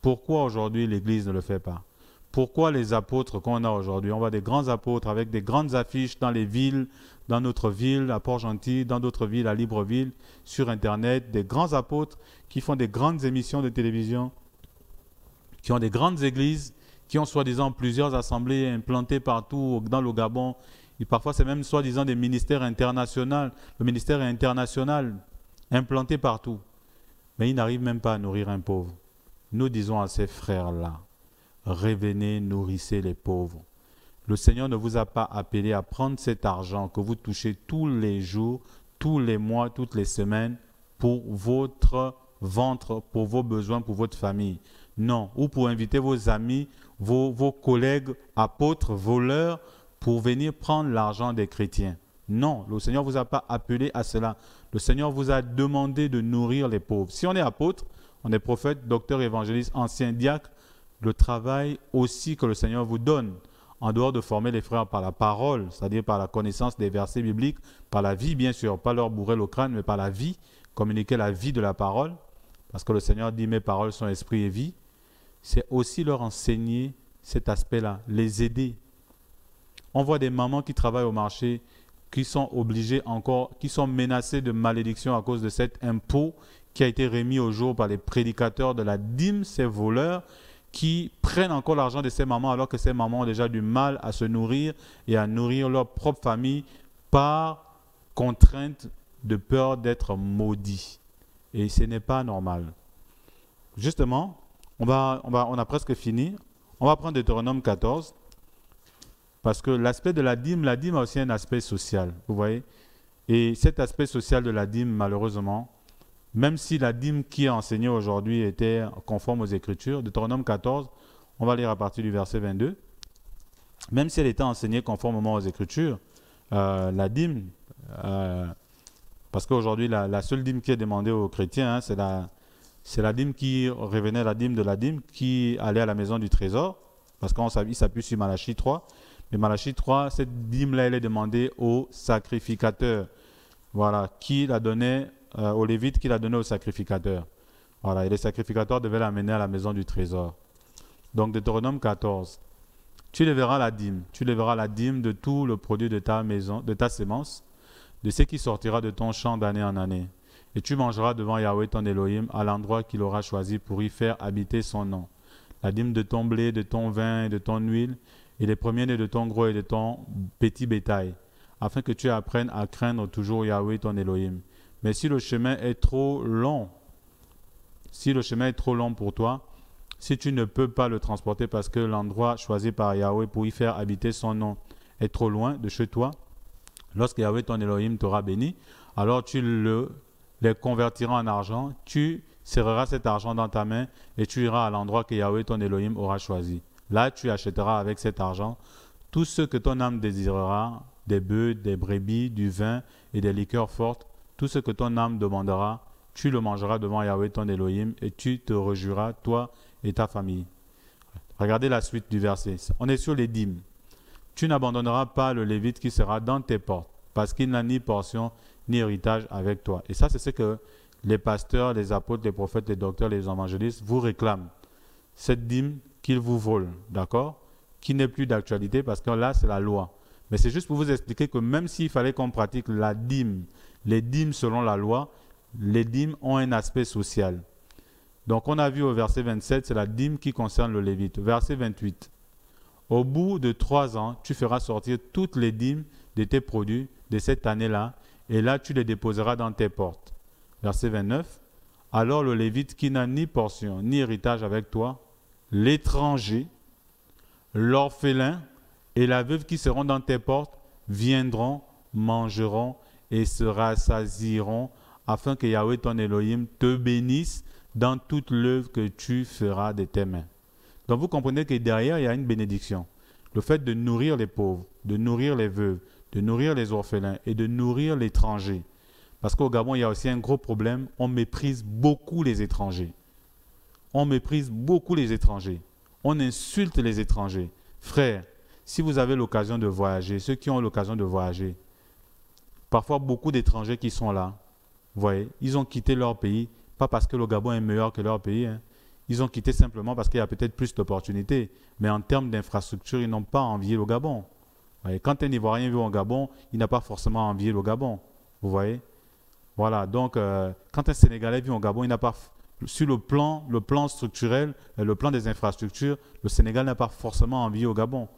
Pourquoi aujourd'hui l'Église ne le fait pas? Pourquoi les apôtres qu'on a aujourd'hui? On voit des grands apôtres avec des grandes affiches dans les villes, dans notre ville, à Port-Gentil, dans d'autres villes, à Libreville, sur Internet, des grands apôtres qui font des grandes émissions de télévision, qui ont des grandes églises, qui ont soi-disant plusieurs assemblées implantées partout dans le Gabon. Et parfois, c'est même soi-disant des ministères internationaux. Le ministère international, implanté partout. Mais ils n'arrivent même pas à nourrir un pauvre. Nous disons à ces frères-là, revenez, nourrissez les pauvres. Le Seigneur ne vous a pas appelé à prendre cet argent que vous touchez tous les jours, tous les mois, toutes les semaines pour votre ventre, pour vos besoins, pour votre famille. Non, ou pour inviter vos amis, vos, vos collègues, apôtres, voleurs, pour venir prendre l'argent des chrétiens. Non, le Seigneur ne vous a pas appelé à cela. Le Seigneur vous a demandé de nourrir les pauvres. Si on est apôtre, on est prophète, docteur, évangéliste, ancien diacre, le travail aussi que le Seigneur vous donne, en dehors de former les frères par la parole, c'est-à-dire par la connaissance des versets bibliques, par la vie bien sûr, pas leur bourrer le crâne, mais par la vie, communiquer la vie de la parole, parce que le Seigneur dit mes paroles sont esprit et vie, c'est aussi leur enseigner cet aspect-là, les aider. On voit des mamans qui travaillent au marché, qui sont obligées encore, qui sont menacées de malédiction à cause de cet impôt qui a été remis au jour par les prédicateurs de la dîme, ces voleurs qui prennent encore l'argent de ces mamans alors que ces mamans ont déjà du mal à se nourrir et à nourrir leur propre famille par contrainte de peur d'être maudit. Et ce n'est pas normal. Justement, on, va, on, va, on a presque fini. On va prendre Deutéronome 14. Parce que l'aspect de la dîme, la dîme a aussi un aspect social. Vous voyez Et cet aspect social de la dîme, malheureusement, même si la dîme qui est enseignée aujourd'hui était conforme aux Écritures, Deutéronome 14, on va lire à partir du verset 22, même si elle était enseignée conformément aux Écritures, euh, la dîme, euh, parce qu'aujourd'hui, la, seule dîme qui est demandée aux chrétiens, hein, c'est la, la dîme qui revenait, la dîme de la dîme, qui allait à la maison du trésor, parce qu'on s'appuie sur Malachie 3. Mais Malachie 3, cette dîme-là, elle est demandée aux sacrificateurs. Voilà, qui la donnait euh, aux qui la donnait aux sacrificateurs. Voilà, et les sacrificateurs devaient l'amener à la maison du trésor. Donc, Deutéronome 14. Tu verras la dîme, tu verras la dîme de tout le produit de ta maison, de ta sémence, de ce qui sortira de ton champ d'année en année. Et tu mangeras devant Yahweh ton Elohim à l'endroit qu'il aura choisi pour y faire habiter son nom. La dîme de ton blé, de ton vin et de ton huile, et les premiers-nés de ton gros et de ton petit bétail, afin que tu apprennes à craindre toujours Yahweh ton Elohim. Mais si le chemin est trop long, si le chemin est trop long pour toi, si tu ne peux pas le transporter parce que l'endroit choisi par Yahweh pour y faire habiter son nom est trop loin de chez toi, lorsque Yahweh ton Elohim t'aura béni, alors tu le, les convertiras en argent, tu serreras cet argent dans ta main et tu iras à l'endroit que Yahweh ton Elohim aura choisi. Là, tu achèteras avec cet argent tout ce que ton âme désirera, des bœufs, des brebis, du vin et des liqueurs fortes, tout ce que ton âme demandera, tu le mangeras devant Yahweh ton Elohim et tu te rejureras, toi et ta famille. Regardez la suite du verset. On est sur les dîmes. Tu n'abandonneras pas le Lévite qui sera dans tes portes, parce qu'il n'a ni portion ni héritage avec toi. Et ça, c'est ce que les pasteurs, les apôtres, les prophètes, les docteurs, les évangélistes vous réclament. Cette dîme qu'ils vous volent, d'accord Qui n'est plus d'actualité parce que là, c'est la loi. Mais c'est juste pour vous expliquer que même s'il fallait qu'on pratique la dîme, les dîmes selon la loi, les dîmes ont un aspect social. Donc on a vu au verset 27, c'est la dîme qui concerne le Lévite. Verset 28. Au bout de trois ans, tu feras sortir toutes les dîmes de tes produits de cette année-là, et là tu les déposeras dans tes portes. Verset 29. Alors le Lévite qui n'a ni portion ni héritage avec toi, l'étranger, l'orphelin et la veuve qui seront dans tes portes viendront, mangeront et se rassasieront, afin que Yahweh ton Elohim te bénisse dans toute l'œuvre que tu feras de tes mains. Donc vous comprenez que derrière, il y a une bénédiction. Le fait de nourrir les pauvres, de nourrir les veuves, de nourrir les orphelins et de nourrir l'étranger. Parce qu'au Gabon, il y a aussi un gros problème, on méprise beaucoup les étrangers. On méprise beaucoup les étrangers. On insulte les étrangers. Frères, si vous avez l'occasion de voyager, ceux qui ont l'occasion de voyager, parfois beaucoup d'étrangers qui sont là, vous voyez, ils ont quitté leur pays, pas parce que le Gabon est meilleur que leur pays. Hein. Ils ont quitté simplement parce qu'il y a peut-être plus d'opportunités. Mais en termes d'infrastructure, ils n'ont pas envié le Gabon. Quand un Ivoirien vit au Gabon, il n'a pas forcément envié le Gabon. Vous voyez Voilà, donc euh, quand un Sénégalais vit au Gabon, il n'a pas sur le plan, le plan structurel, euh, le plan des infrastructures, le Sénégal n'a pas forcément envie au Gabon.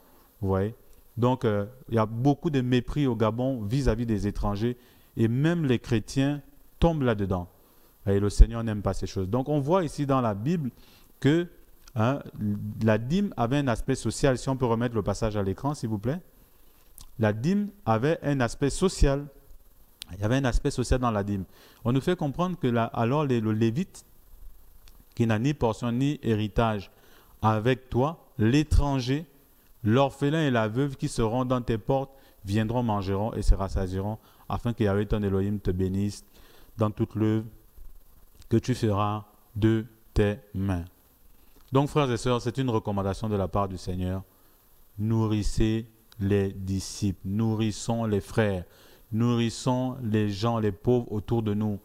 Vous voyez Donc, euh, il y a beaucoup de mépris au Gabon vis-à-vis des étrangers et même les chrétiens tombent là-dedans. Et le Seigneur n'aime pas ces choses. Donc, on voit ici dans la Bible que hein, la dîme avait un aspect social. Si on peut remettre le passage à l'écran, s'il vous plaît. La dîme avait un aspect social. Il y avait un aspect social dans la dîme. On nous fait comprendre que alors le Lévite, qui n'a ni portion ni héritage avec toi, l'étranger, l'orphelin et la veuve qui seront dans tes portes viendront, mangeront et se rassasieront, afin que Yahweh ton Elohim te bénisse dans toute l'œuvre que tu feras de tes mains. Donc, frères et sœurs, c'est une recommandation de la part du Seigneur. Nourrissez les disciples, nourrissons les frères, nourrissons les gens, les pauvres autour de nous,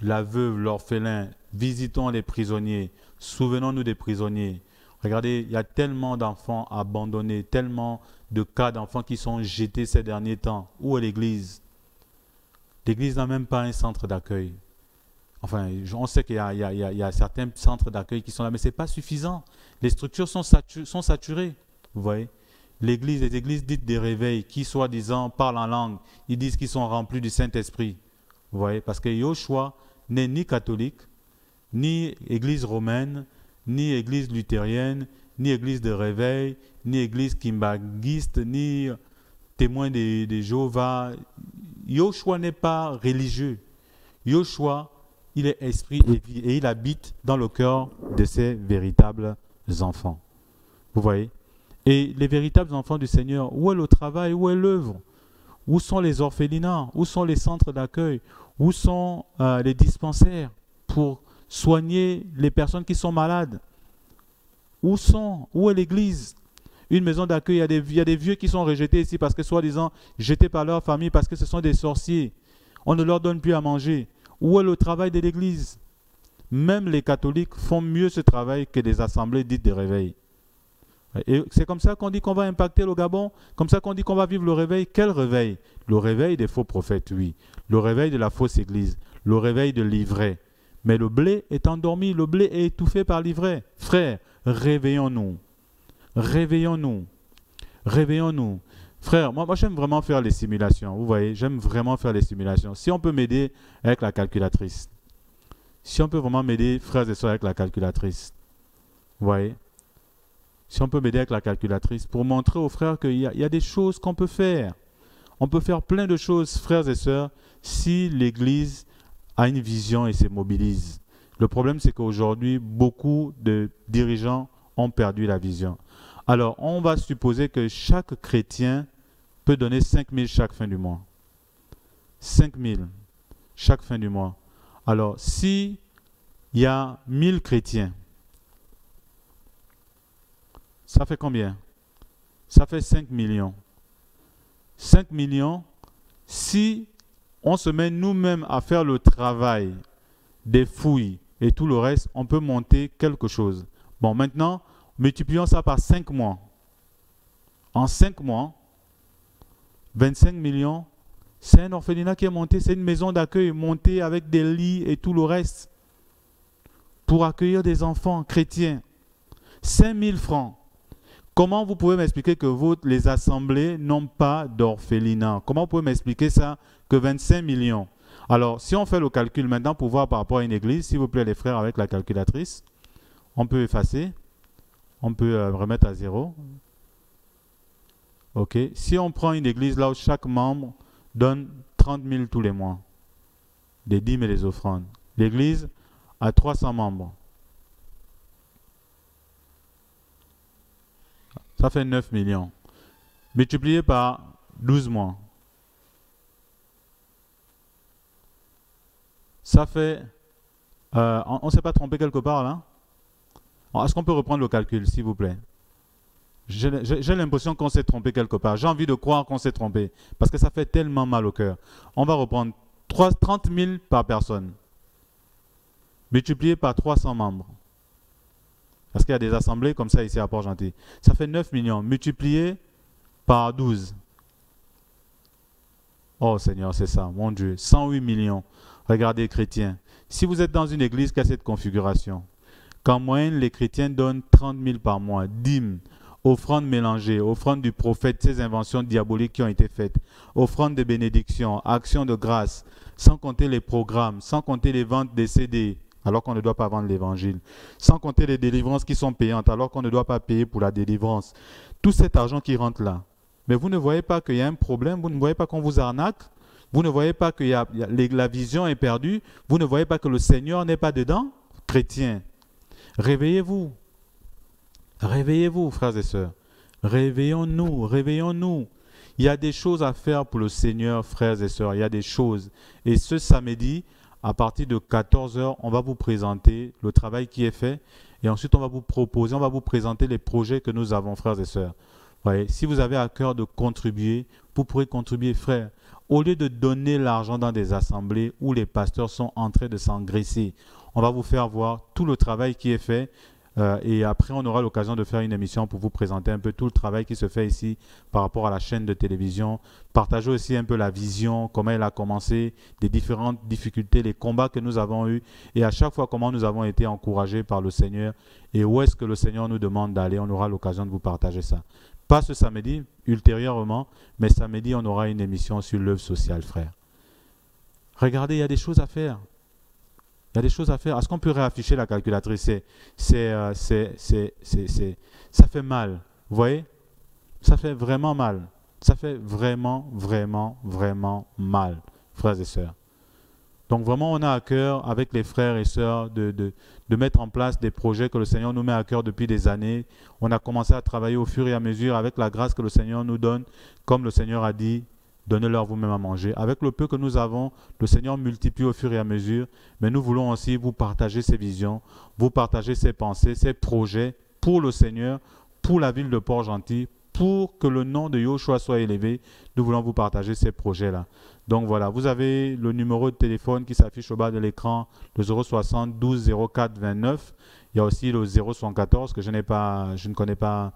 la veuve, l'orphelin, visitons les prisonniers, souvenons-nous des prisonniers. Regardez, il y a tellement d'enfants abandonnés, tellement de cas d'enfants qui sont jetés ces derniers temps. Où est l'Église? L'Église n'a même pas un centre d'accueil. Enfin, on sait qu'il y, a certains centres d'accueil qui sont là, mais ce n'est pas suffisant. Les structures sont, saturées, vous voyez? l'église, les églises dites des réveils, qui soi-disant parlent en langue, ils disent qu'ils sont remplis du Saint-Esprit. Vous voyez? Parce que Yoshua n'est ni catholique, ni église romaine, ni église luthérienne, ni église de réveil, ni église kimbaguiste, ni témoin de, de Jéhovah. Yoshua n'est pas religieux. Yoshua, il est esprit et il habite dans le cœur de ses véritables enfants. Vous voyez? Et les véritables enfants du Seigneur, où est le travail, où est l'œuvre? Où sont les orphelinats? Où sont les centres d'accueil? Où sont euh, les dispensaires pour soigner les personnes qui sont malades Où sont Où est l'église? Une maison d'accueil, il, y a des, vieux qui sont rejetés ici parce que soi-disant jetés par leur famille parce que ce sont des sorciers. On ne leur donne plus à manger. Où est le travail de l'église? Même les catholiques font mieux ce travail que des assemblées dites de réveil. Et c'est comme ça qu'on dit qu'on va impacter le Gabon, comme ça qu'on dit qu'on va vivre le réveil. Quel réveil? Le réveil des faux prophètes, oui. Le réveil de la fausse église. Le réveil de l'ivraie. Mais le blé est endormi, le blé est étouffé par l'ivraie. Frère, réveillons-nous. Réveillons-nous. Réveillons-nous. Frère, moi, moi j'aime vraiment faire les simulations. Vous voyez, j'aime vraiment faire les simulations. Si on peut m'aider avec la calculatrice. Si on peut vraiment m'aider, frères et sœurs, avec la calculatrice. Vous voyez si on peut m'aider avec la calculatrice, pour montrer aux frères qu'il y, y, a des choses qu'on peut faire. On peut faire plein de choses, frères et sœurs, si l'Église a une vision et se mobilise. Le problème, c'est qu'aujourd'hui, beaucoup de dirigeants ont perdu la vision. Alors, on va supposer que chaque chrétien peut donner 5 000 chaque fin du mois. 5 000 chaque fin du mois. Alors, si il y a 1000 chrétiens, ça fait combien? Ça fait 5 millions. 5 millions, si on se met nous-mêmes à faire le travail des fouilles et tout le reste, on peut monter quelque chose. Bon, maintenant, multiplions ça par 5 mois. En 5 mois, 25 millions, c'est un orphelinat qui est monté, c'est une maison d'accueil montée avec des lits et tout le reste pour accueillir des enfants chrétiens. 5 000 francs. Comment vous pouvez m'expliquer que les assemblées n'ont pas d'orphelinat? Comment vous pouvez m'expliquer ça que 25 millions? Alors, si on fait le calcul maintenant pour voir par rapport à une église, s'il vous plaît les frères avec la calculatrice, on peut effacer, on peut euh, remettre à zéro. Ok. Si on prend une église là où chaque membre donne 30 000 tous les mois, des dîmes et des offrandes, l'église a 300 membres. Ça fait 9 millions. Multiplié par 12 mois. Ça fait... Euh, on ne s'est pas trompé quelque part là? Est-ce qu'on peut reprendre le calcul, s'il vous plaît? J'ai l'impression qu'on s'est trompé quelque part. J'ai envie de croire qu'on s'est trompé. Parce que ça fait tellement mal au cœur. On va reprendre 30 000 par personne. Multiplié par 300 membres. Parce qu'il y a des assemblées comme ça ici à Port-Gentil. Ça fait 9 millions multiplié par 12. Oh Seigneur, c'est ça, mon Dieu. 108 millions. Regardez, chrétiens. Si vous êtes dans une église qui a cette configuration, qu'en moyenne les chrétiens donnent 30 000 par mois, dîmes, offrandes mélangées, offrandes du prophète, ces inventions diaboliques qui ont été faites, offrandes de bénédiction, actions de grâce, sans compter les programmes, sans compter les ventes des CD, alors qu'on ne doit pas vendre l'évangile. Sans compter les délivrances qui sont payantes, alors qu'on ne doit pas payer pour la délivrance. Tout cet argent qui rentre là. Mais vous ne voyez pas qu'il y a un problème, vous ne voyez pas qu'on vous arnaque, vous ne voyez pas que la vision est perdue, vous ne voyez pas que le Seigneur n'est pas dedans Chrétien, réveillez-vous. Réveillez-vous, frères et sœurs. Réveillons-nous, réveillons-nous. Il y a des choses à faire pour le Seigneur, frères et sœurs. Il y a des choses. Et ce samedi, à partir de 14h, on va vous présenter le travail qui est fait et ensuite on va vous proposer, on va vous présenter les projets que nous avons, frères et sœurs. Voyez, si vous avez à cœur de contribuer, vous pourrez contribuer, frères. Au lieu de donner l'argent dans des assemblées où les pasteurs sont en train de s'engraisser, on va vous faire voir tout le travail qui est fait Euh, et après, on aura l'occasion de faire une émission pour vous présenter un peu tout le travail qui se fait ici par rapport à la chaîne de télévision. Partager aussi un peu la vision, comment elle a commencé, des différentes difficultés, les combats que nous avons eus et à chaque fois comment nous avons été encouragés par le Seigneur et où est-ce que le Seigneur nous demande d'aller. On aura l'occasion de vous partager ça. Pas ce samedi, ultérieurement, mais samedi, on aura une émission sur l'œuvre sociale, frère. Regardez, il y a des choses à faire. Il y a des choses à faire. Est-ce qu'on peut réafficher la calculatrice? Euh, c'est, c'est, Ça fait mal. Vous voyez? Ça fait vraiment mal. Ça fait vraiment, vraiment, vraiment mal, frères et sœurs. Donc vraiment, on a à cœur, avec les frères et sœurs, de, de, de, mettre en place des projets que le Seigneur nous met à cœur depuis des années. On a commencé à travailler au fur et à mesure avec la grâce que le Seigneur nous donne. Comme le Seigneur a dit, Donnez-leur vous-même à manger. Avec le peu que nous avons, le Seigneur multiplie au fur et à mesure, mais nous voulons aussi vous partager ces visions, vous partager ces pensées, ces projets pour le Seigneur, pour la ville de Port-Gentil, pour que le nom de Yoshua soit élevé. Nous voulons vous partager ces projets-là. Donc voilà, vous avez le numéro de téléphone qui s'affiche au bas de l'écran, le 060 12 04 29. Il y a aussi le 014 que je, n'ai pas, je ne connais pas,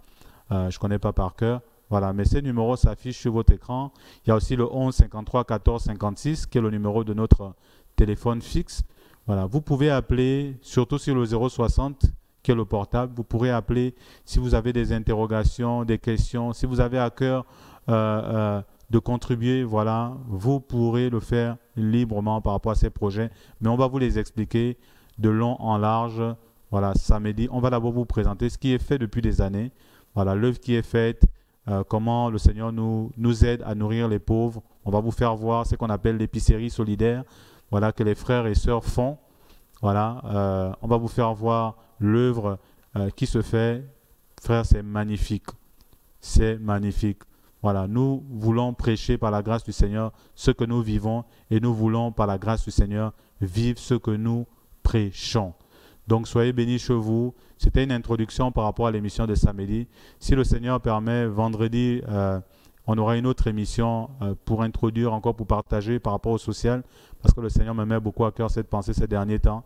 euh, je connais pas par cœur. Voilà, mais ces numéros s'affichent sur votre écran. Il y a aussi le 11 53 14 56 qui est le numéro de notre téléphone fixe. Voilà, vous pouvez appeler surtout sur le 060 qui est le portable. Vous pourrez appeler si vous avez des interrogations, des questions, si vous avez à cœur euh, euh, de contribuer, voilà, vous pourrez le faire librement par rapport à ces projets. Mais on va vous les expliquer de long en large. Voilà, samedi, on va d'abord vous présenter ce qui est fait depuis des années. Voilà, l'œuvre qui est faite, euh, comment le Seigneur nous, aide à nourrir les pauvres. On va vous faire voir ce qu'on appelle l'épicerie solidaire, voilà, que les frères et sœurs font. Voilà, euh, on va vous faire voir l'œuvre euh, qui se fait. Frère, c'est magnifique. C'est magnifique. Voilà, nous voulons prêcher par la grâce du Seigneur ce que nous vivons et nous voulons par la grâce du Seigneur vivre ce que nous prêchons. Donc soyez bénis chez vous. C'était une introduction par rapport à l'émission de samedi. Si le Seigneur permet, vendredi, euh, on aura une autre émission euh, pour introduire, encore pour partager par rapport au social, parce que le Seigneur me met beaucoup à cœur cette pensée ces derniers temps.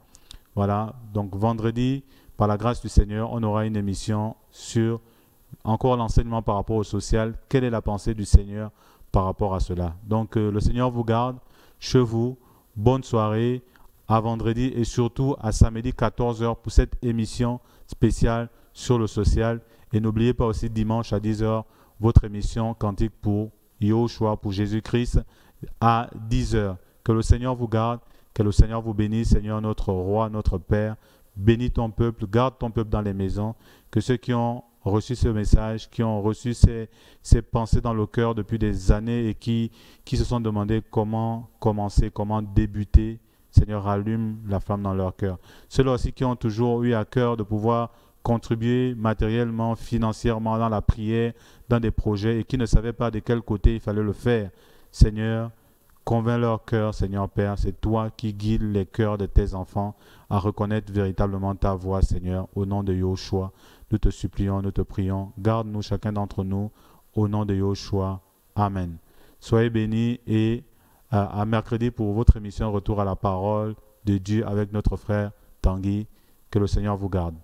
Voilà, donc vendredi, par la grâce du Seigneur, on aura une émission sur encore l'enseignement par rapport au social. Quelle est la pensée du Seigneur par rapport à cela? Donc euh, le Seigneur vous garde chez vous. Bonne soirée à vendredi et surtout à samedi 14h pour cette émission spéciale sur le social. Et n'oubliez pas aussi dimanche à 10h votre émission Cantique pour Yoshua, pour Jésus-Christ à 10h. Que le Seigneur vous garde, que le Seigneur vous bénisse, Seigneur notre roi, notre Père. Bénis ton peuple, garde ton peuple dans les maisons. Que ceux qui ont reçu ce message, qui ont reçu ces, ces, pensées dans le cœur depuis des années et qui, qui se sont demandé comment commencer, comment débuter, Seigneur, allume la flamme dans leur cœur. Ceux-là aussi qui ont toujours eu à cœur de pouvoir contribuer matériellement, financièrement dans la prière, dans des projets et qui ne savaient pas de quel côté il fallait le faire. Seigneur, convainc leur cœur, Seigneur Père. C'est toi qui guides les cœurs de tes enfants à reconnaître véritablement ta voix, Seigneur, au nom de Yoshua. Nous te supplions, nous te prions. Garde-nous chacun d'entre nous au nom de Yoshua. Amen. Soyez bénis et à, mercredi pour votre émission Retour à la parole de Dieu avec notre frère Tanguy. Que le Seigneur vous garde.